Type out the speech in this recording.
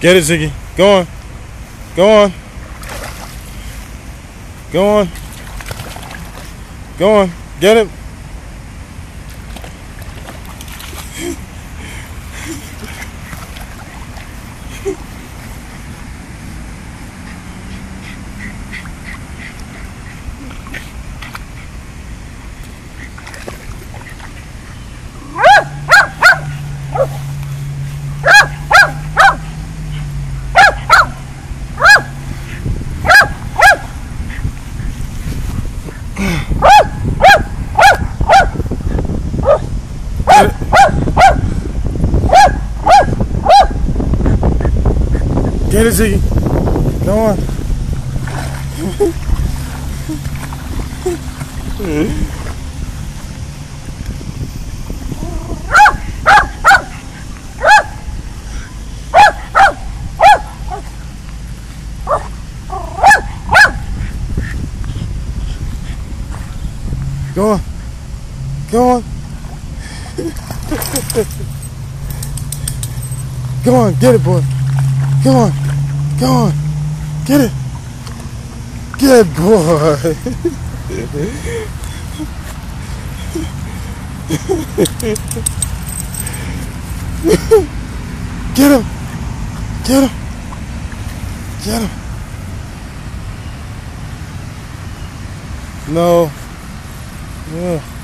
Get it, Ziggy. Go on. Go on. Go on. Go on. Get him. Get it, Ziggy. Go on. Go on. Go on. Go on, get it, boy. Come on. Come on. Get it. Good boy. Get him. Get him. Get him. No. Yeah.